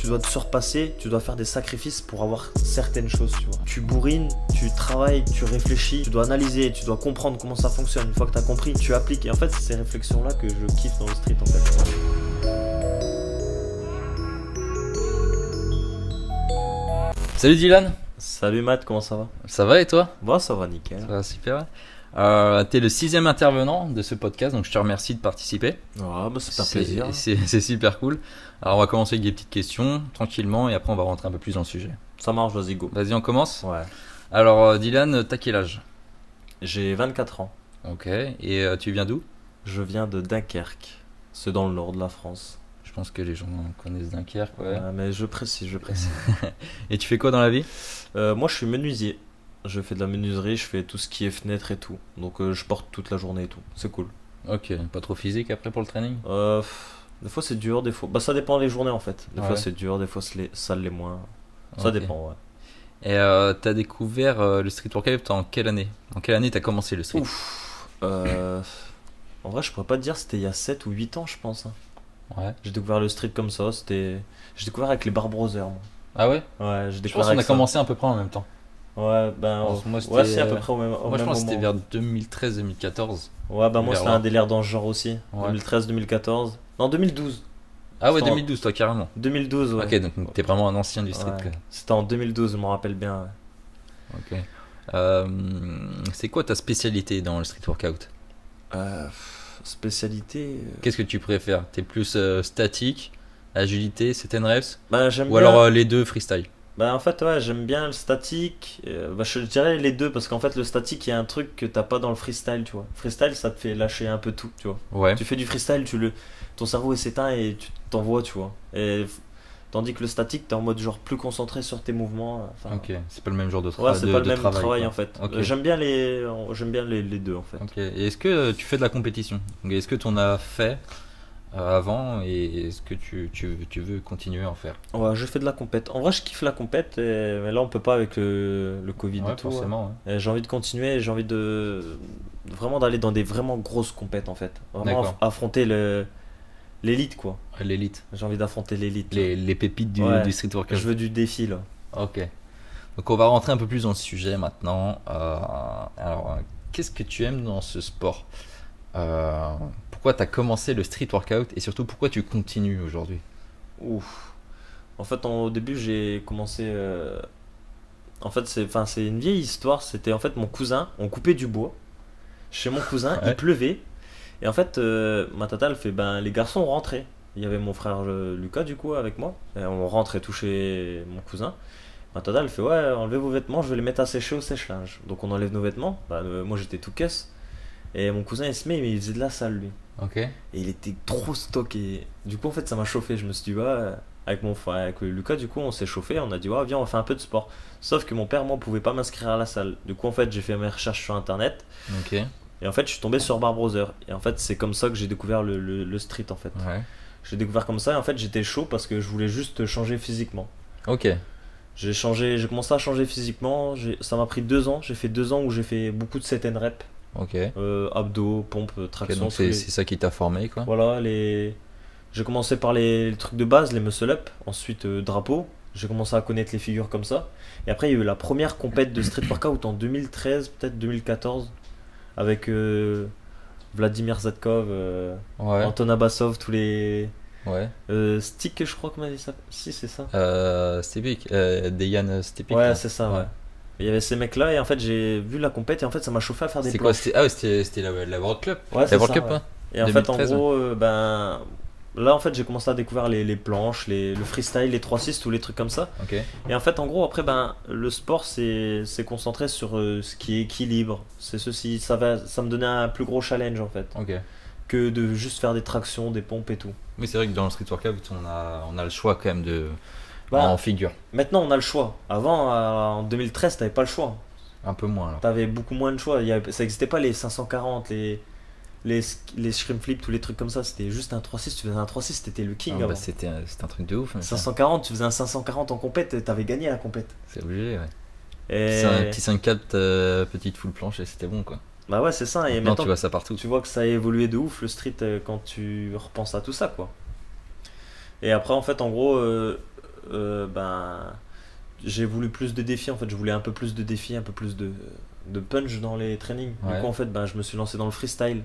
tu dois te surpasser, tu dois faire des sacrifices pour avoir certaines choses, tu vois. Tu bourrines, tu travailles, tu réfléchis, tu dois analyser, tu dois comprendre comment ça fonctionne. Une fois que tu as compris, tu appliques. Et en fait, c'est ces réflexions-là que je kiffe dans le street, en fait. Salut Dylan, Salut Matt, comment ça va? Ça va et toi? Moi, ça va nickel. Ça va super. Euh, T'es le sixième intervenant de ce podcast, donc je te remercie de participer. Ah, bah, c'est un plaisir. C'est super cool. Alors on va commencer avec des petites questions, tranquillement, et après on va rentrer un peu plus dans le sujet. Ça marche, vas-y, go. Vas-y, on commence. Ouais. Alors euh, Dylan, t'as quel âge? J'ai 24 ans. Ok. Et euh, tu viens d'où? Je viens de Dunkerque. C'est dans le nord de la France. Je pense que les gens connaissent Dunkerque, ouais. Ouais, mais je précise, je précise. Et tu fais quoi dans la vie? Euh, moi, je suis menuisier. Je fais de la menuiserie, je fais tout ce qui est fenêtre et tout. Donc, euh, je porte toute la journée et tout. C'est cool. Ok. Pas trop physique après pour le training? Euh, pff, des fois, c'est dur, des fois. Bah, ça dépend des journées en fait. Des Ouais. fois, c'est dur, des fois, ça l'est moins. Ça dépend, ouais. Et euh, t'as découvert euh, le street workout en quelle année? En quelle année t'as commencé le street? Ouf. En vrai, je pourrais pas te dire, c'était il y a 7 ou 8 ans, je pense. hein. Ouais. J'ai découvert le street comme ça. C'était. J'ai découvert avec les Bar Brothers, moi. Ah ouais? Ouais, j'ai Je découvert pense qu'on a ça. commencé à peu près en même temps. Ouais, ben. Moi, moi, ouais, c'était, c'est à peu près au même, au Moi je pense que c'était vers 2013-2014. Ouais, bah moi, c'était un délire dans ce genre aussi. Ouais. 2013-2014. Non, 2012. Ah ouais, C'était en- 2012 toi carrément. 2012, ouais. Ok, donc t'es vraiment un ancien du street. Ouais. quoi. C'était en 2012, je m'en rappelle bien. ouais. Ok. Euh, c'est quoi ta spécialité dans le street workout? Euh, spécialité. euh, Qu'est-ce que tu préfères? T'es plus euh, statique, agilité, set and reps Bah, j'aime Ou bien. alors euh, les deux freestyle? Bah, en fait, ouais, j'aime bien le statique. Euh, bah, je dirais les deux parce qu'en fait, le statique, il y a un truc que t'as pas dans le freestyle, tu vois. Freestyle, ça te fait lâcher un peu tout, tu vois. Ouais. Tu fais du freestyle, tu le, ton cerveau il s'éteint et tu t'envoies, tu vois. Et tandis que le statique, t'es en mode genre plus concentré sur tes mouvements. Enfin, Ok, c'est pas le même genre de, tra- Ouais, c'est pas le même travail, quoi. en fait. Euh, J'aime bien les, j'aime bien les, les deux en fait. Ok. Et est-ce que euh, tu fais de la compétition? Est-ce que tu en as fait? euh, avant et est-ce que tu, tu, tu veux continuer à en faire? Ouais, je fais de la compète. En vrai, je kiffe la compète, et- mais là, on peut pas avec le, le Covid Ouais, et tout. forcément. ouais. ouais. Et J'ai envie de continuer, j'ai envie de vraiment d'aller dans des vraiment grosses compètes en fait. Vraiment aff- affronter le l'élite quoi. L'élite, J'ai envie d'affronter l'élite. les, les pépites du, Ouais. du street workout. Je veux du défi là. Ok. Donc on va rentrer un peu plus dans le sujet maintenant. Euh, alors, euh, qu'est-ce que tu aimes dans ce sport? Euh, Pourquoi tu as commencé le street workout et surtout pourquoi tu continues aujourd'hui? Ouf. En fait, en- au début, j'ai commencé. euh, En fait, c'est, une vieille histoire. C'était en fait mon cousin. On coupait du bois chez mon cousin. Ouais. Il pleuvait. Et en fait, euh, ma tata, elle fait ben les garçons rentraient. Il y avait mon frère euh, Lucas du coup avec moi. Et on rentre et tout chez mon cousin. Ma tata, elle fait ouais, enlevez vos vêtements, je vais les mettre à sécher au sèche-linge. Donc on enlève nos vêtements. Bah, euh, moi j'étais tout caisse. Et mon cousin il se met, mais il faisait de la salle lui. Et il était trop stocké. Du coup, en fait, ça m'a chauffé. Je me suis dit, ouais, avec mon frère, avec Lucas, du coup, on s'est chauffé. On a dit, ouais, viens, on fait un peu de sport. Sauf que mon père, moi, pouvait pas m'inscrire à la salle. Du coup, en fait, j'ai fait mes recherches sur internet. Ok. Et en fait, je suis tombé sur Bar Brother. Et en fait, c'est comme ça que j'ai découvert le, le- le street, en fait. Ouais. J'ai découvert comme ça. Et en fait, j'étais chaud parce que je voulais juste changer physiquement. Ok. J'ai changé, j'ai commencé à changer physiquement. Ça m'a pris deux ans. J'ai fait deux ans où j'ai fait beaucoup de set and rep. Ok. Euh, abdos, pompes, Ok, traction. donc tous c'est les- ça qui t'a formé quoi. Voilà, les... j'ai commencé par les, les trucs de base, les muscle up, ensuite euh, drapeau. J'ai commencé à connaître les figures comme ça. Et après, il y a eu la première compète de street workout en 2013, peut-être 2014, avec euh, Vladimir Zadkov, euh, Ouais. Anton Abbasov, tous les. Ouais. Euh, Stick, je crois, comment il s'appelle Si, c'est ça. Euh, Stepik, euh, Dejan ouais, c'est ça, ouais. Il y avait ces mecs-là, et en fait, j'ai vu la compète, et en fait, ça m'a chauffé à faire des C'est quoi Ah ouais, c'était la, la World Cup. Ouais, la World ça, Cup, ouais. hein Et en fait, en 2013, gros, euh, ben. Là, en fait, j'ai commencé à découvrir les, les planches, les, le freestyle, les 3-6, tous les trucs comme ça. Et en fait, en gros, après, ben, le sport, c'est concentré sur euh, ce qui est équilibre. C'est ceci, ça, va, ça me donnait un plus gros challenge, en fait, que de juste faire des tractions, des pompes et tout. Oui, c'est vrai que dans le street workout, on a, on a le choix quand même de. Bah, en figure. Maintenant, on a le choix. Avant, euh, en 2013, t'avais pas le choix. Un peu moins alors. T'avais beaucoup moins de choix. Il y avait- ça n'existait pas les 540, les, les, les shrimp flips, tous les trucs comme ça. C'était juste un 3-6. Tu faisais un 3-6, t'étais le king Ah, bah, avant. c'était un c'était un truc de ouf. hein, ça. 540, tu faisais un 540 en compète, t'avais gagné la compète. C'est obligé, ouais. Et... C'est un petit 5-4, euh, petite full planche et c'était bon quoi. Bah ouais, c'est ça. Et Maintenant, tu vois ça partout. tu vois que ça a évolué de ouf le street euh, quand tu repenses à tout ça, quoi. Et après, en fait, en gros, euh, euh, ben, j'ai voulu plus de défis. En fait, je voulais un peu plus de défis, un peu plus de, de punch dans les trainings. Ouais. Du coup, en fait, ben, je me suis lancé dans le freestyle.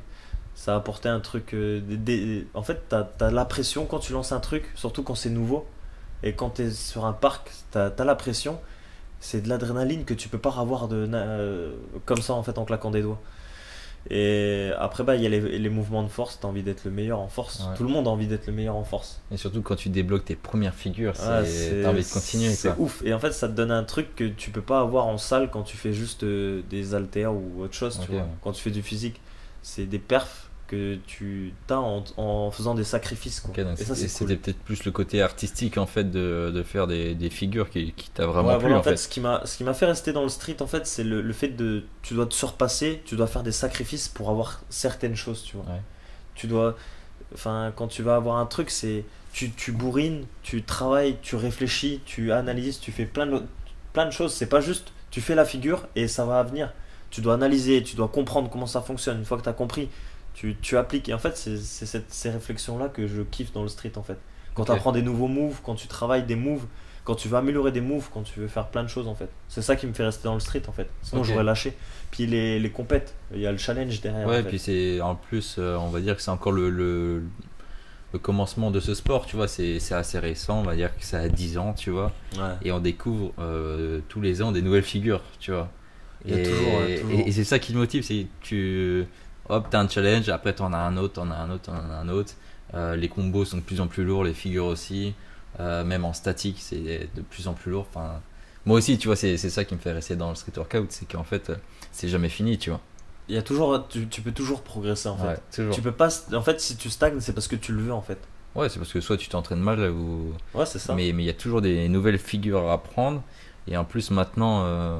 Ça a apporté un truc. euh, des- des- En fait, t'as as la pression quand tu lances un truc, surtout quand c'est nouveau. Et quand t'es sur un parc, t'as as la pression. C'est de l'adrénaline que tu peux pas avoir de, euh, comme ça en fait en claquant des doigts. Et après, bah, il y a les, les mouvements de force. T'as envie d'être le meilleur en force. Ouais. Tout le monde a envie d'être le meilleur en force. Et surtout quand tu débloques tes premières figures, Ah, c'est- t'as envie de continuer. C'est ouf. Et en fait, ça te donne un truc que tu peux pas avoir en salle quand tu fais juste euh, des haltères ou autre chose. Tu vois. ouais. Quand tu fais du physique, c'est des perfs que tu as en, en faisant des sacrifices. Quoi. Ok, donc Et ça, c'était cool. peut-être plus le côté artistique en fait de, de faire des, des figures qui, qui t'a vraiment Ouais, plu voilà, en en fait, fait. ce qui m'a ce qui m'a fait rester dans le street en fait c'est le, le fait de tu dois te surpasser tu dois faire des sacrifices pour avoir certaines choses tu vois Ouais. tu dois enfin quand tu vas avoir un truc c'est tu, tu bourrines tu travailles tu réfléchis tu analyses tu fais plein de plein de choses c'est pas juste tu fais la figure et ça va venir tu dois analyser tu dois comprendre comment ça fonctionne une fois que tu as compris tu, tu appliques et en fait c'est ces réflexions là que je kiffe dans le street en fait quand tu apprends des nouveaux moves quand tu travailles des moves quand tu veux améliorer des moves, quand tu veux faire plein de choses en fait. C'est ça qui me fait rester dans le street en fait. Sinon j'aurais lâché. Puis les, les compètes, il y a le challenge derrière. Ouais, en fait. puis c'est en plus, euh, on va dire que c'est encore le, le, le commencement de ce sport, tu vois, c'est assez récent, on va dire que ça a 10 ans, tu vois, Ouais. et on découvre euh, tous les ans des nouvelles figures, tu vois. Et et- et c'est ça qui te motive, c'est que tu, hop, t'as un challenge, après t'en as un autre, t'en as un autre, t'en as un autre. Euh, les combos sont de plus en plus lourds, les figures aussi, Euh, même en statique, c'est de plus en plus lourd. Enfin, moi aussi, tu vois, c'est ça qui me fait rester dans le street workout, c'est qu'en fait, euh, c'est jamais fini, tu vois. Il y a toujours, tu, tu peux toujours progresser en fait. Ouais, toujours. Tu peux pas, en fait, si tu stagnes, c'est parce que tu le veux en fait. Ouais, c'est parce que soit tu t'entraînes mal ou Ouais, c'est ça. mais mais il y a toujours des nouvelles figures à apprendre et en plus maintenant euh,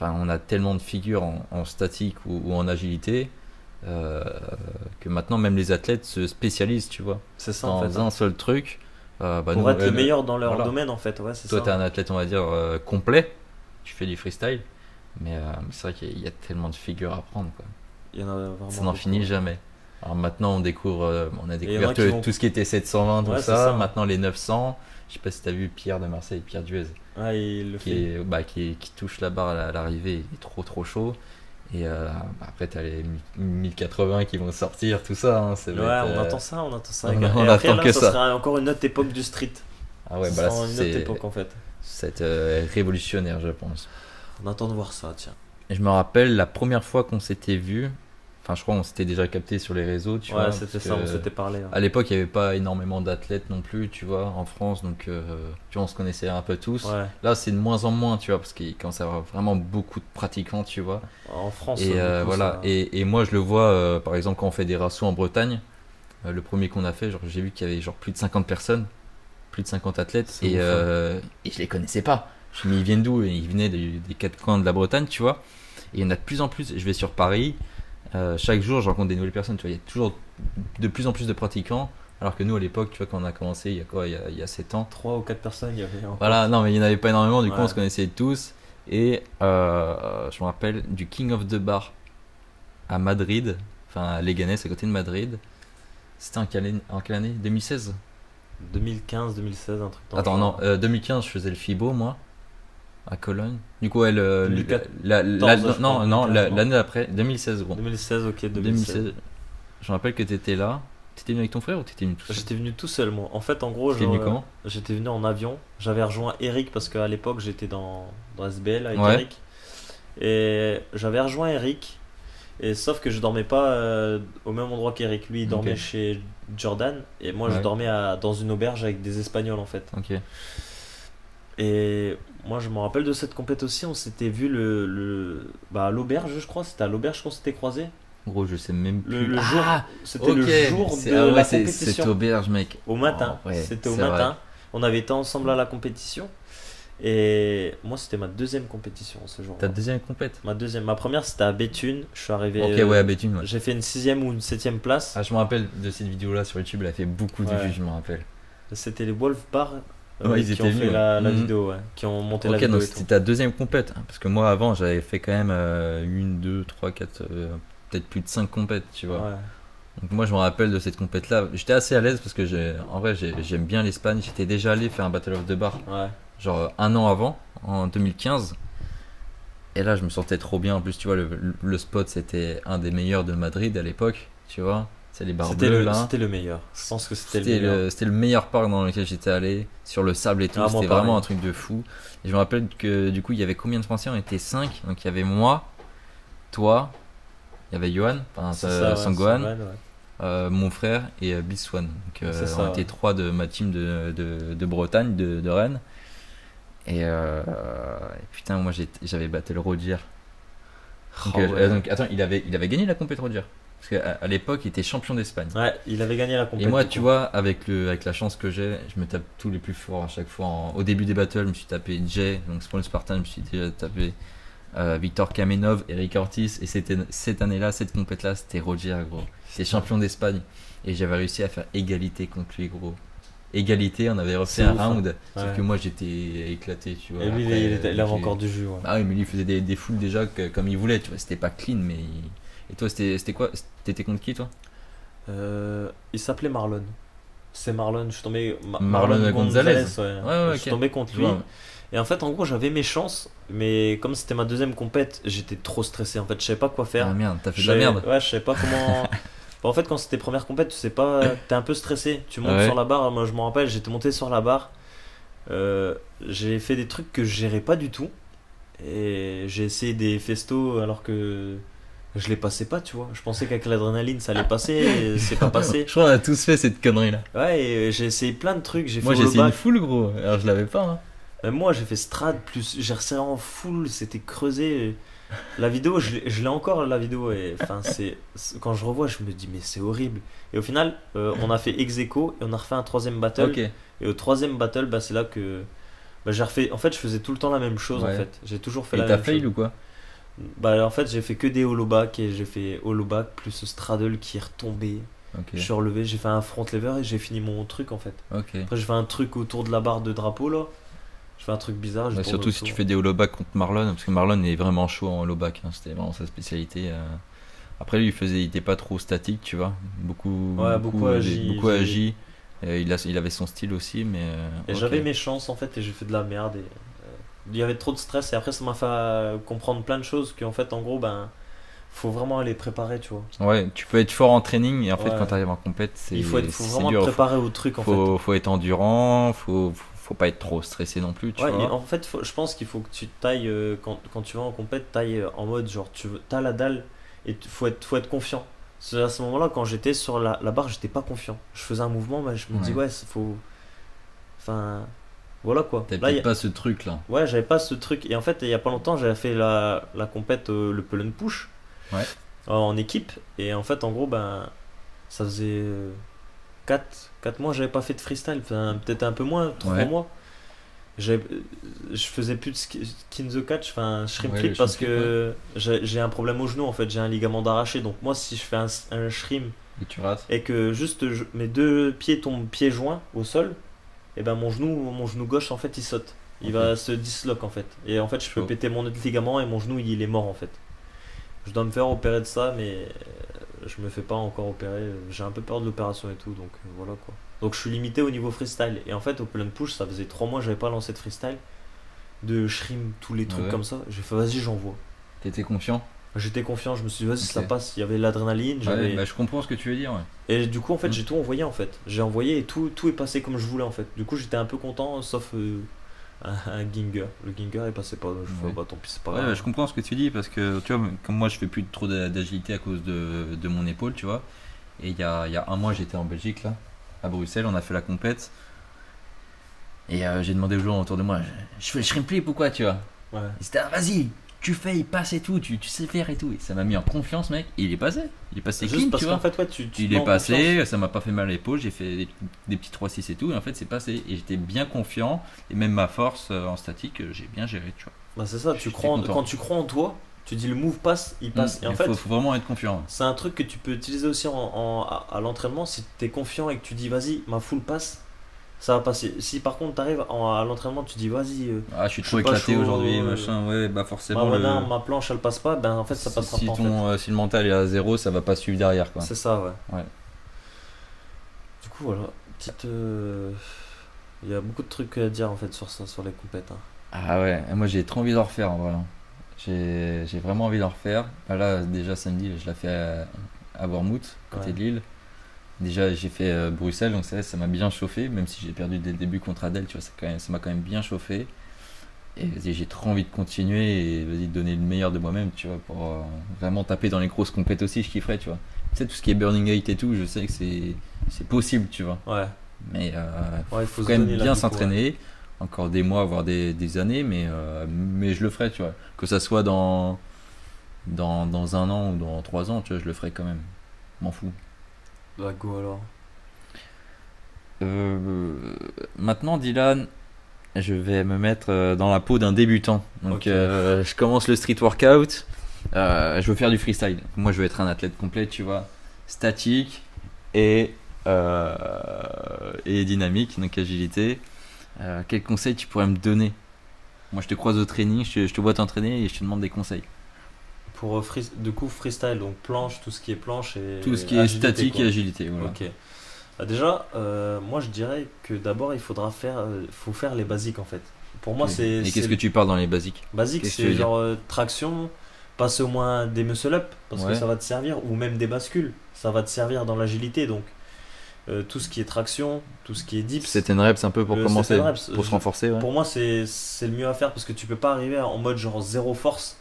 on a tellement de figures en, en statique ou, ou en agilité euh, que maintenant même les athlètes se spécialisent, tu vois, C'est ça dans en fait. un seul truc. Euh, bah, Pour nous, être euh, le meilleur dans leur voilà. domaine en fait. Ouais, Toi, ça. t'es un athlète, on va dire, euh, complet. Tu fais du freestyle. Mais c'est vrai qu'il y a- tellement de figures à apprendre. Quoi. Il y en a vraiment. Ça n'en finit jamais. Alors maintenant, on découvre, on a en découvert a tout, qui vont- tout ce qui était 720, tout Ouais, ça. ça. Maintenant, les 900. Je sais pas si tu as vu Pierre de Marseille, Pierre Duez, Ouais, il le qui, fait. est, bah, qui, qui touche la barre à l'arrivée. Il est trop, trop chaud. Et euh, après, tu as les 1080 qui vont sortir, tout ça. hein, Ouais, on euh, attend ça, on attend ça. on- Et on après, attend là, que ça ça. sera encore une autre époque du street. Ah ouais, Ça bah là, sera une autre époque en fait. c'est, euh, révolutionnaire, je pense. On attend de voir ça, tiens. Et je me rappelle la première fois qu'on s'était vu, enfin je crois qu'on s'était déjà capté sur les réseaux, tu ouais, c'était ça, on s'était parlé. ouais. À l'époque, il n'y avait pas énormément d'athlètes non plus, tu vois, en France, donc euh, tu vois, on se connaissait un peu tous. Ouais. Là, c'est de moins en moins, tu vois, parce qu'il commence à avoir vraiment beaucoup de pratiquants, tu vois. En France. Et euh, beaucoup, voilà, ça- et, et moi je le vois, euh, par exemple, quand on fait des rassos en Bretagne, euh, le premier qu'on a fait, genre, j'ai vu qu'il y avait genre plus de 50 personnes, plus de 50 athlètes, et, hein. euh, et je les connaissais pas. Je me mais ils viennent d'où? Ils venaient des, des quatre coins de la Bretagne, tu vois. Et il y en a de plus en plus. Je vais sur Paris, euh, chaque jour je rencontre des nouvelles personnes, tu vois. Il y a toujours de plus en plus de pratiquants, alors que nous à l'époque, tu vois, quand on a commencé, il y a quoi, il y a, il y a 7 ans, Trois ou quatre personnes, il y avait. encore. voilà, non, mais il n'y en avait pas énormément, du coup Ouais. on se connaissait tous. Et euh, je me rappelle du King of the Bar à Madrid, enfin à Leganés, à côté de Madrid. C'était en, quelle année- en quelle année? 2016 2015, 2016, un truc dans Attends, non, euh, 2015 je faisais le FIBO moi, à Cologne. Du coup, elle. euh, 2014, la- non, non, la- 2015, l'année après, 2016, gros. 2016, ok, 2016. 2016. Je me rappelle que t'étais là. T'étais venu avec ton frère ou t'étais venu tout seul? J'étais venu tout seul, moi. En fait, en gros, venu euh, comment? J'étais venu en avion. J'avais rejoint Eric parce qu'à l'époque, j'étais dans, dans SBL avec Ouais. Eric. Et j'avais rejoint Eric. Et sauf que je dormais pas euh, au même endroit qu'Eric. Lui, il dormait chez Jordan. Et moi, je dormais à- dans une auberge avec des Espagnols, en fait. Ok. Et moi, je me rappelle de cette compète aussi. On s'était vu le, le, bah, à l'auberge, je crois. C'était à l'auberge qu'on s'était croisés. Gros, je sais même plus. le jour- Ah, C'était le jour de ah ouais, la compétition. Cette auberge, mec. Au matin. Oh, ouais, c'était au matin. vrai. On avait été ensemble à la compétition. Et moi, c'était ma deuxième compétition ce jour. Ta deuxième compète Ma deuxième. Ma première, c'était à Béthune. Je suis arrivé. Ok, euh, ouais, à Béthune, ouais. J'ai fait une sixième ou une septième place. Ah, je me rappelle de cette vidéo-là sur YouTube, elle a fait beaucoup de vues, je me rappelle. C'était les Wolf Bar Ouais, ils qui étaient ont venus, fait la, la vidéo. Qui ont monté la Ok, vidéo. donc et c'était ta deuxième compète. hein, Parce que moi, avant, j'avais fait quand même euh, une, deux, trois, quatre, euh, peut-être plus de cinq compètes, tu vois. Donc moi je me rappelle de cette compète là. J'étais assez à l'aise parce que j'ai, en vrai j'ai- j'aime bien l'Espagne. J'étais déjà allé faire un Battle of the Bar, Ouais. genre un an avant, en 2015. Et là je me sentais trop bien. En plus tu vois le, le spot c'était un des meilleurs de Madrid à l'époque. Tu vois, c'est les bars C'était le, là. c'était le meilleur. Je pense que c'était le meilleur. le, c'était le meilleur parc dans lequel j'étais allé, sur le sable et tout. Ah, c'était vraiment un truc de fou. Et je me rappelle que du coup, il y avait combien de Français? On était 5. Donc il y avait moi, toi, il y avait Johan, enfin, euh, ça, Sangohan, ouais. euh, mon frère et euh, Biswan. Donc euh, C'est ça, on était ouais. trois de ma team de, de, de Bretagne, de, de Rennes. Et, euh, putain, moi j'avais battu le Roger. Donc, Oh, ouais. donc, attends, il avait, il avait gagné la compétition Roger. Parce qu'à à, l'époque, il était champion d'Espagne. Ouais, il avait gagné la Et compétition. moi, tu vois, avec, le, avec la chance que j'ai, je me tape tous les plus forts à chaque fois. En- au début des battles, je me suis tapé Jay, donc Spawn Spartan, je me suis déjà tapé euh, Victor Kamenov, Eric Ortiz. Et c'était cette année-là, cette compète-là, c'était Roger, gros. C'était champion d'Espagne. Et j'avais réussi à faire égalité contre lui, gros. Égalité, on avait refait un ouf, hein. round. Sauf Ouais. que moi, j'étais éclaté, tu vois. Et lui, il, Après, il était- il avait encore du jus. ouais. Ah oui, mais lui, il faisait des, des foules déjà que- comme il voulait, tu vois. C'était pas clean, mais. il- Et toi, c'était quoi T'étais contre qui, toi? Euh, il s'appelait Marlon. C'est Marlon, je suis tombé. Ma- Marlon Gonzalez. ouais. Ouais, ouais, Je suis tombé contre lui. Et en fait, en gros, j'avais mes chances, mais comme c'était ma deuxième compète, j'étais trop stressé. En fait, je savais pas quoi faire. Ah merde, t'as fait de la merde. Ouais, je savais pas comment. Bah, en fait, quand c'était première compète, tu sais pas, t'es un peu stressé. Tu montes sur la barre. Moi, je me rappelle, j'étais monté sur la barre. Euh, j'ai fait des trucs que je gérais pas du tout. Et j'ai essayé des festos alors que je les passais pas, tu vois. Je pensais qu'avec l'adrénaline ça allait passer, et c'est pas passé. Je crois qu'on a tous fait cette connerie là. Ouais, et j'ai essayé plein de trucs. J'ai Moi fait j'ai essayé une full gros, alors je l'avais pas. Hein. Même moi, j'ai fait strad plus j'ai resserré en full, c'était creusé. La vidéo, je l'ai je l'ai encore la vidéo et enfin c'est quand je revois, je me dis mais c'est horrible. Et au final, euh, on a fait ex aequo et on a refait un troisième battle. Et au troisième battle, bah c'est là que bah, j'ai refait. En fait, je faisais tout le temps la même chose Ouais. en fait. J'ai toujours fait Et la t'as même fail chose. ou quoi? Bah en fait, j'ai fait que des holoback et j'ai fait holoback plus straddle qui est retombé. Je suis relevé, j'ai fait un front lever et j'ai fini mon truc en fait. Ok. Après, j'ai fait un truc autour de la barre de drapeau là. Je fais un truc bizarre. surtout si tu fais des holoback contre Marlon, parce que Marlon est vraiment chaud en holoback, hein, c'était vraiment sa spécialité. euh. Après lui il faisait, il était pas trop statique, tu vois, beaucoup, Ouais, beaucoup agi, beaucoup agi. Euh, il, a, il avait son style aussi, mais. euh, Et j'avais mes chances en fait et j'ai fait de la merde. Et, il y avait trop de stress et après ça m'a fait euh, comprendre plein de choses qu'en fait en gros ben faut vraiment aller préparer tu vois. Ouais, tu peux être fort en training et en fait Ouais. quand t'arrives en compète, c'est. Il faut, être, faut vraiment dur. préparer au truc en fait. faut, faut être endurant, faut, faut pas être trop stressé non plus, tu Ouais, vois. en fait, faut- je pense qu'il faut que tu tailles euh, quand, quand tu vas en compète, tailles euh, en mode genre tu t'as la dalle et tu- faut être, faut être confiant. C'est à ce moment-là, quand j'étais sur la, la barre, j'étais pas confiant. Je faisais un mouvement, mais je me dis Ouais. ouais, c'est- faut. Enfin, voilà quoi. Peut-être a- pas ce truc là. Ouais, j'avais pas ce truc. Et en fait, il y a pas longtemps, j'avais fait la, la compète, euh, le pull and push. Ouais. euh, En équipe. Et en fait, en gros, ben, ça faisait 4, 4 mois, j'avais pas fait de freestyle. Enfin, peut-être un peu moins, 3 Ouais. mois. J'avais- Je faisais plus de ski- skin the catch, enfin shrimp Ouais, flip parce shrimp que j'ai j'ai un problème au genou en fait, j'ai un ligament d'arraché. Donc moi si je fais un, un shrimp Et tu et que juste je- mes deux pieds tombent pieds joints au sol, et ben mon genou, mon genou gauche en fait il saute. Il va se disloque en fait. Et en fait je peux péter mon autre ligament et mon genou il est mort en fait. Je dois me faire opérer de ça mais euh, je me fais pas encore opérer. J'ai un peu peur de l'opération et tout donc euh, voilà quoi. Donc je suis limité au niveau freestyle. Et en fait au Plan Push ça faisait 3 mois que j'avais pas lancé de freestyle. De shrimp, tous les trucs Ouais. comme ça. J'ai fait vas-y j'envoie. T'étais confiant? J'étais confiant, je me suis dit vas-y ça passe. Il y avait l'adrénaline. Ouais, bah, je comprends ce que tu veux dire. Ouais. Et du coup, en fait, Mm. j'ai tout envoyé en fait. J'ai envoyé et tout, tout est passé comme je voulais en fait. Du coup, j'étais un peu content, sauf euh, un, Ginger. Le Ginger est passé pas. Je Ouais. tant pis, c'est pas grave. bah, je comprends ce que tu dis parce que tu vois, comme moi je fais plus trop d'a- d'agilité à cause de, de mon épaule, tu vois. Et il y a, y a un mois j'étais en Belgique là, à Bruxelles, on a fait la compète. Et euh, j'ai demandé aux gens autour de moi, je, je fais le shrimp flip ou quoi, tu vois? Ouais. Ils étaient ah, vas-y, tu fais, il passe et tout, tu, tu sais faire et tout. Et ça m'a mis en confiance, mec. Et il est passé. Il est passé Juste clean, parce tu fait, ouais, tu, Il est passé, confiance. ça m'a pas fait mal à l'épaule, j'ai fait des, des petits 3-6 et tout, et en fait c'est passé. Et j'étais bien confiant, et même ma force euh, en statique, euh, j'ai bien géré, tu vois. Bah, c'est ça, tu crois en- quand tu crois en toi, tu dis le move passe, il passe. et en il fait, faut, faut vraiment être confiant. c'est un truc que tu peux utiliser aussi en, en- à, à l'entraînement. Si tu es confiant et que tu dis vas-y, ma full passe, ça va passer. Si par contre t'arrives en- à l'entraînement, tu dis vas-y, euh, Ah, je suis trop éclaté aujourd'hui, euh, machin. Ouais, bah forcément. le- ma- ma planche elle passe pas, ben en fait ça si- passera si, pas en fait. ton, euh, si le mental est à zéro, ça va pas suivre derrière, quoi. C'est ça, ouais. Ouais. Du coup, voilà. Petite. euh, Il y a beaucoup de trucs à dire en fait sur ça, sur les compètes. hein. Ah ouais, et moi j'ai trop envie d'en refaire en vrai. hein. J'ai vraiment envie d'en refaire. Bah là, déjà samedi, je l'ai fait à, à Bournemouth, côté Ouais. de Lille. Déjà, j'ai fait euh, Bruxelles, donc ça ça m'a bien chauffé, même si j'ai perdu dès le début contre Adèle, tu vois, ça quand même- ça m'a quand même bien chauffé. Et j'ai trop envie de continuer et vas-y, de donner le meilleur de moi-même, tu vois, pour euh, vraiment taper dans les grosses compètes aussi, je kifferais, tu vois. Tu sais, tout ce qui est Burning 8 et tout, je sais que c'est possible, tu vois. Ouais. Mais euh, Ouais, il faut quand même bien ouais. s'entraîner, encore des mois, voire des, des années, mais, mais je le ferai, tu vois. Que ça soit dans, dans, dans un an ou dans trois ans, tu vois, je le ferai quand même. M'en fous. Bah, go alors. Euh, maintenant, Dylan, je vais me mettre euh, dans la peau d'un débutant. Donc, euh, je commence le street workout. Euh, je veux faire du freestyle. Moi, je veux être un athlète complet, tu vois, statique et, et dynamique, donc agilité. Quel conseil tu pourrais me donner? Moi, je te croise au training, je te, je te vois t'entraîner et je te demande des conseils. Pour euh, free- du coup, freestyle, donc planche, tout ce qui est planche et. Tout ce qui est statique quoi. et agilité, voilà. Ok. Bah, déjà, euh, moi je dirais que d'abord il faudra faire, euh, faut faire les basiques en fait. Pour moi, c'est. Et c'est qu'est-ce que tu parles dans les basiques? Basique, qu'est-ce que tu veux c'est genre euh, traction, passe au moins des muscle up parce Ouais. que ça va te servir, ou même des bascules, ça va te servir dans l'agilité. Donc tout ce qui est traction, tout ce qui est dips. C'était une reps un peu pour commencer, reps, pour se renforcer. Ouais. Pour moi, c'est c'est le mieux à faire parce que tu peux pas arriver en mode genre zéro force.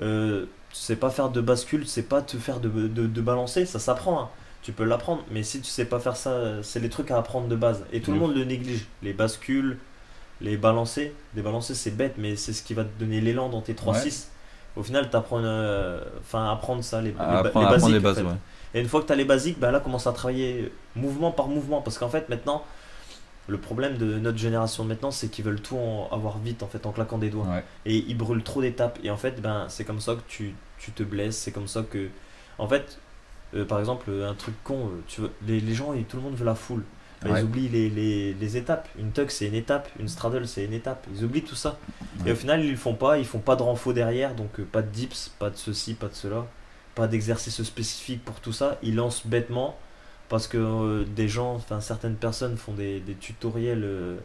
Euh, tu sais pas faire de bascule, tu sais pas te faire de, de, de balancer, ça s'apprend. hein. Tu peux l'apprendre, mais si tu sais pas faire ça, euh, c'est les trucs à apprendre de base. Et tout le monde le néglige. Les bascules, les balancers. Les balancer, c'est bête, mais c'est ce qui va te donner l'élan dans tes 3-6. Au final, t'apprends, euh, enfin, apprendre ça, les, les, Apprendre, basiques. les en bases, fait. ouais. Et une fois que tu as les basiques, bah là, commence à travailler mouvement par mouvement. Parce qu'en fait, maintenant, le problème de notre génération de maintenant, c'est qu'ils veulent tout en- avoir vite, en fait, en claquant des doigts. Ouais. Et ils brûlent trop d'étapes. Et en fait, ben, c'est comme ça que tu, tu te blesses. C'est comme ça que. En fait, euh, par exemple, un truc con, euh, tu veux, les, les gens, et tout le monde veut la foule. Ben, Ouais. Ils oublient les, les, les étapes. Une tug, c'est une étape. Une straddle, c'est une étape. Ils oublient tout ça. Et au final, ils le font pas. Ils font pas de renfort derrière. Donc, euh, pas de dips, pas de ceci, pas de cela. Pas d'exercice spécifique pour tout ça. Ils lancent bêtement. Parce que euh, des gens, enfin certaines personnes font des, des tutoriels. euh,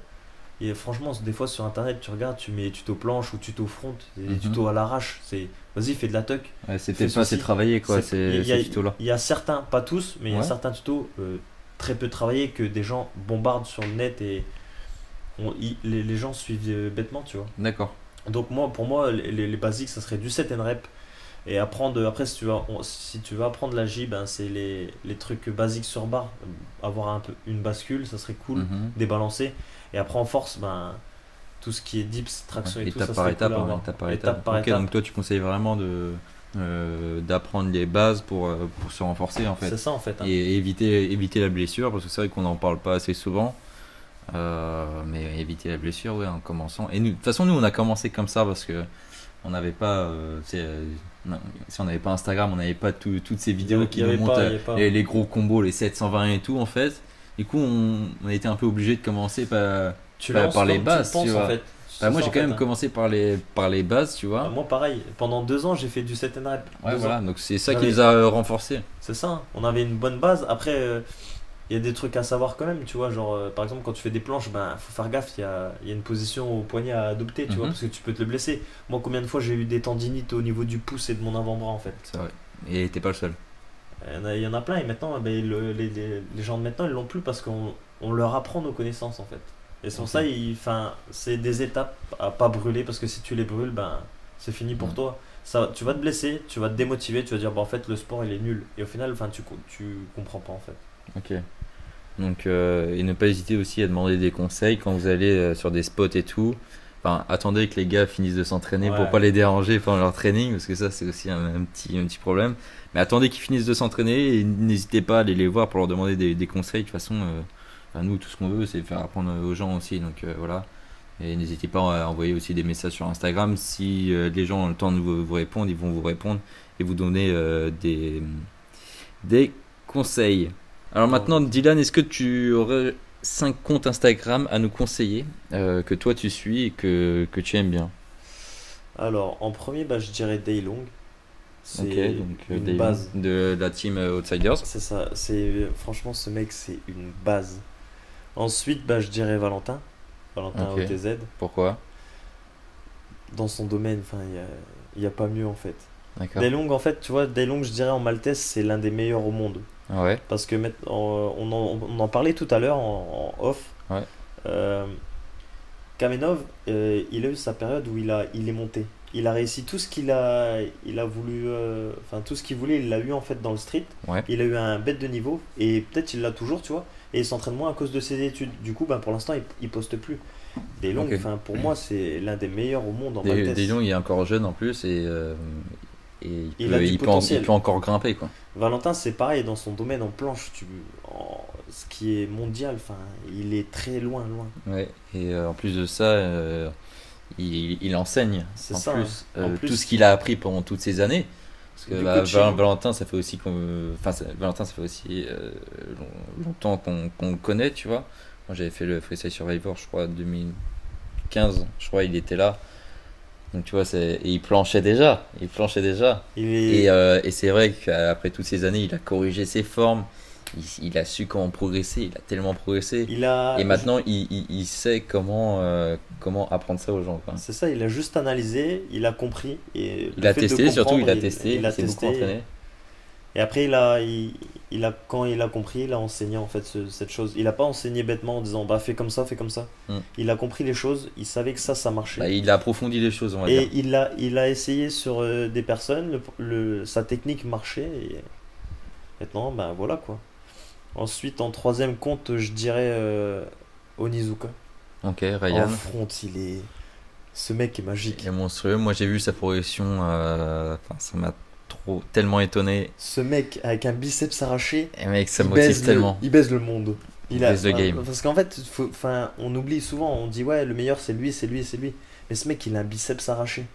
et franchement, des fois sur internet, tu regardes, tu mets tuto planche ou tuto front, des Mhm. tutos à l'arrache. C'est vas-y, fais de la tuck. Ouais, c'est peut-être pas assez travaillé, quoi, C'est- ces, il y a- ces tutos-là. Il y a certains, pas tous, mais il y a Ouais. certains tutos euh, très peu travaillés que des gens bombardent sur le net et on- les, les gens suivent euh, bêtement, tu vois. D'accord. Donc moi, pour moi, les, les- les basiques, ça serait du set and rep. Et apprendre, après, si tu on- si tu veux apprendre la J, ben, c'est les, les trucs basiques sur barre. Avoir un peu une bascule, ça serait cool. Mhm. Débalancer. Et après, en force, ben, tout ce qui est dips, traction et tout, Étape ça par étape, cool hein, étape par Étape étape. par ok, étape. donc toi tu conseilles vraiment de euh, d'apprendre les bases pour, euh, pour se renforcer en fait. C'est ça, en fait. hein. Et éviter, éviter la blessure, parce que c'est vrai qu'on n'en parle pas assez souvent. Euh, mais éviter la blessure, ouais, en commençant. Et nous, de toute façon, nous, on a commencé comme ça parce que on n'avait pas, euh, non, si on n'avait pas Instagram, on n'avait pas tout- toutes ces vidéos qui nous montrent euh, pas. les, les gros combos, les 720 et tout, en fait. Du coup, on, on a été un peu obligé de commencer par. tu bah, lances par les bases, tu penses, tu en vois. fait. Bah, moi, j'ai quand même hein. commencé par les, par les bases, tu vois. Ah, Moi, pareil. Pendant deux ans, j'ai fait du set and rep. ouais, voilà. ans. Donc c'est ça Ah qui les a euh, renforcés. C'est ça, hein. on avait une bonne base. Après, euh, il y a des trucs à savoir quand même, tu vois. Genre, euh, par exemple, quand tu fais des planches, ben, faut faire gaffe, il y a, y a une position au poignet à adopter, tu vois, Mhm. parce que tu peux te le blesser. Moi, combien de fois j'ai eu des tendinites au niveau du pouce et de mon avant-bras, en fait? C'est vrai. Et t'es pas le seul. Il y en a, plein, et maintenant, ben, le- les, les- les gens de maintenant, ils l'ont plus parce qu'on on leur apprend nos connaissances, en fait. Et c'est pour Ok. ça, c'est des étapes à pas brûler, parce que si tu les brûles, ben, c'est fini pour Mhm. toi. Ça, tu vas te blesser, tu vas te démotiver, tu vas dire, bah, en fait, le sport, il est nul. Et au final, 'fin, tu, tu comprends pas, en fait. Ok. Donc, euh, et ne pas hésiter aussi à demander des conseils quand vous allez euh, sur des spots et tout. Enfin, attendez que les gars finissent de s'entraîner pour Ouais. pas les déranger pendant leur training, parce que ça, c'est aussi un, un petit, un petit problème. Mais attendez qu'ils finissent de s'entraîner et n'hésitez pas à aller les voir pour leur demander des, des conseils. De toute façon, euh, enfin, nous, tout ce qu'on veut, c'est faire apprendre aux gens aussi. Donc, voilà. Et n'hésitez pas à envoyer aussi des messages sur Instagram. Si les gens ont le temps de vous, vous répondre, ils vont vous répondre et vous donner des, des conseils. Alors maintenant, Dylan, est-ce que tu aurais 5 comptes Instagram à nous conseiller euh, que toi tu suis et que, que tu aimes bien? Alors, en premier, bah, je dirais Daylong. C'est donc euh, une base. de la team euh, Outsiders. C'est ça. C'est franchement ce mec, c'est une base. Ensuite, bah, je dirais Valentin. Valentin. OTZ. Pourquoi? Dans son domaine, enfin, il y a, y a pas mieux en fait. Daylong, en fait, tu vois, Daylong, je dirais en maltaise, c'est l'un des meilleurs au monde. Ouais. Parce que on en, on en parlait tout à l'heure en, en off. Ouais. Euh, Kamenov, euh, il a eu sa période où il, a, il est monté. Il a réussi tout ce qu'il a, il a voulu, euh, enfin tout ce qu'il voulait, il l'a eu en fait dans le street. Ouais. Il a eu un bête de niveau et peut-être il l'a toujours, tu vois. Et il s'entraîne moins à cause de ses études. Du coup, ben, pour l'instant, il, il poste plus. Des longues, Ok. enfin pour moi, c'est l'un des meilleurs au monde en Des, Lions, il est encore jeune en plus et, et il, Il peut, a du il, peut en- il peut encore grimper quoi. Valentin, c'est pareil dans son domaine en planche, tu, en- ce qui est mondial, enfin, il est très loin, loin. Ouais. Et euh, en plus de ça, euh, il, enseigne C'est en ça, plus, hein. En euh, plus- tout ce qu'il a appris pendant toutes ces années. Parce que bah. Val- Valentin, ça fait aussi enfin, Valentin, ça fait aussi long- longtemps qu'on qu'on le connaît, tu vois. Moi, j'avais fait le Freestyle Survivor, je crois, 2015, je crois, il était là. Donc tu vois, et il planchait déjà, il planchait déjà. Il est, Et, euh, et c'est vrai qu'après toutes ces années, il a corrigé ses formes, il, il a su comment progresser, il a tellement progressé. il a, Et maintenant, il, il, il sait comment, euh, comment apprendre ça aux gens. c'est ça, il a juste analysé, il a compris et Il a testé, surtout, il a testé, il, a s'est beaucoup testé. entraîné. Et après, il a, il, il a, quand il a compris, il a enseigné en fait ce- cette chose. Il a pas enseigné bêtement en disant bah fais comme ça, fais comme ça. Mm. Il a compris les choses, il savait que ça, ça marchait. Bah, il a approfondi les choses, on va Et dire. il a, il a essayé sur euh, des personnes, le, le- sa technique marchait et maintenant, ben voilà quoi. Ensuite, en troisième compte, je dirais euh, Onizuka. Ok, Ryan. En front, il est. Ce mec est magique. Il est monstrueux. Moi, j'ai vu sa progression. euh, Enfin, ça m'a trop, tellement étonné. Ce mec avec un biceps arraché, Et mec, ça il, motive baise le, tellement. il baise le monde. Il baise le game. Parce qu'en fait, faut- enfin, on oublie souvent, on dit ouais, le meilleur c'est lui, c'est lui, c'est lui. Mais ce mec, il a un biceps arraché.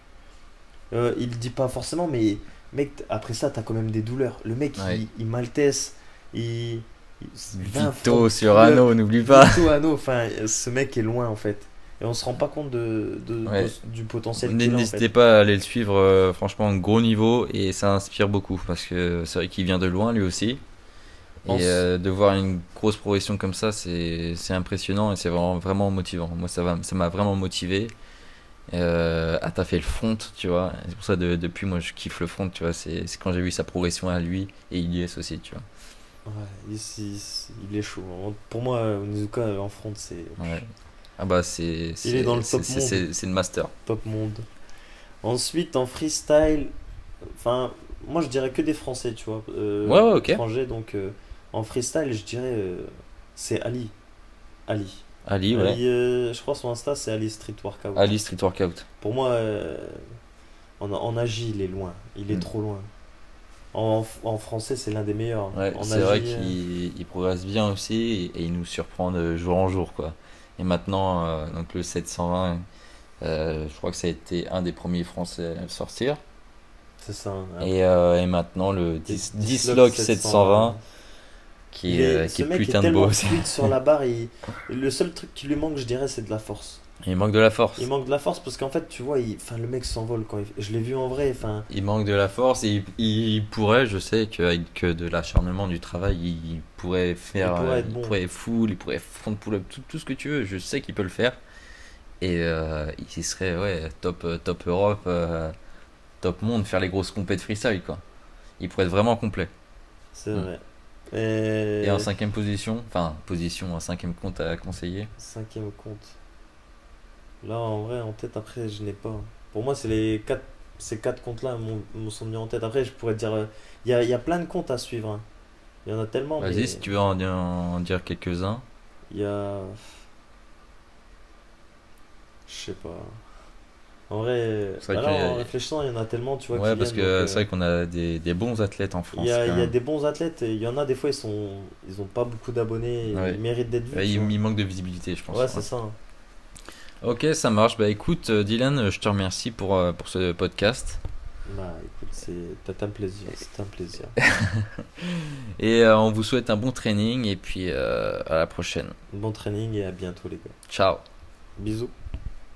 Euh, il dit pas forcément, mais mec, après ça, t'as quand même des douleurs. Le mec, Ouais. il, il maltesse, il. il- 20 Vito sur Anno, n'oublie pas. Vito Anno, enfin, ce mec est loin en fait. Et on se rend pas compte de, de- Ouais. de- du potentiel en N'hésitez fait. pas à aller le suivre, euh, franchement, gros niveau et ça inspire beaucoup parce que c'est vrai qu'il vient de loin lui aussi. Et euh, de voir une grosse progression comme ça, c'est impressionnant et c'est vraiment, vraiment motivant. Moi, ça va- ça m'a vraiment motivé euh, à taffer le front, tu vois. C'est pour ça de- depuis, moi, je kiffe le front, tu vois. C'est quand j'ai vu sa progression à lui et Ilyes aussi, tu vois. Ouais, il, il- il est chaud. Pour moi, Onizuka en front, c'est Ouais. Ah bah, c'est. Il est dans le c'est- top c'est- monde. C'est c'est le master. top monde. Ensuite, en freestyle, enfin, moi je dirais que des Français, tu vois. euh, Ouais, ouais, ok. étrangers, donc euh, en freestyle, je dirais euh, c'est Ali. Ali. Ali, ouais. Ali, euh, je crois son Insta, c'est Ali Street Workout. Ali Street Workout. Pour moi, en, en Agi, il est loin. Il est Mm. trop loin. En, en français, c'est l'un des meilleurs. Ouais, c'est vrai qu'il il progresse bien aussi et, et il nous surprend de jour en jour quoi. Et maintenant euh, donc le 720 euh, je crois que ça a été un des premiers français à sortir c'est ça. hein. et, euh, et maintenant le Dis- 10 Dislock Dislock 720 qui est, qui est putain est de beau. fluide sur la barre. il- le seul truc qui lui manque, je dirais, c'est de la force. Il manque de la force. Il manque de la force parce qu'en fait, tu vois, il, enfin, le mec s'envole quand il, je l'ai vu en vrai. Enfin, Il manque de la force et il, il pourrait, je sais qu'avec de l'acharnement du travail, il, il pourrait faire, Il pourrait euh, être il bon. pourrait full, il pourrait front pull-up, tout, tout ce que tu veux. Je sais qu'il peut le faire. Et euh, il serait ouais, top, euh, top Europe, euh, top monde, faire les grosses compètes freestyle quoi. Il pourrait être vraiment complet. c'est Mm. vrai. Et, Et en cinquième position, enfin position, un cinquième compte à conseiller. cinquième compte. Là, en vrai, en tête, après, je n'ai pas. Pour moi, c'est les quatre, ces quatre comptes-là m'ont- me sont mis en tête. Après, je pourrais te dire, euh, il y a, y a plein de comptes à suivre. hein. Il y en a tellement. Vas-y, mais si tu veux en, dire- en dire quelques-uns. Il y a. Je sais pas. En vrai, vrai bah a- en réfléchissant, il y en a tellement, tu vois. Ouais, parce que c'est euh, vrai qu'on a des, des bons athlètes en France. Il y a, quand il y a même. des bons athlètes et il y en a des fois ils sont ils ont pas beaucoup d'abonnés Ouais. ils méritent d'être vus. Ouais, il, manque de visibilité, je pense. Ouais, c'est ça. Ok, ça marche. Bah écoute, euh, Dylan, je te remercie pour, euh, pour ce podcast. Bah écoute, c'est un plaisir. C'est un plaisir. et euh, on vous souhaite un bon training et puis euh, à la prochaine. Bon training et à bientôt les gars. Ciao. Bisous.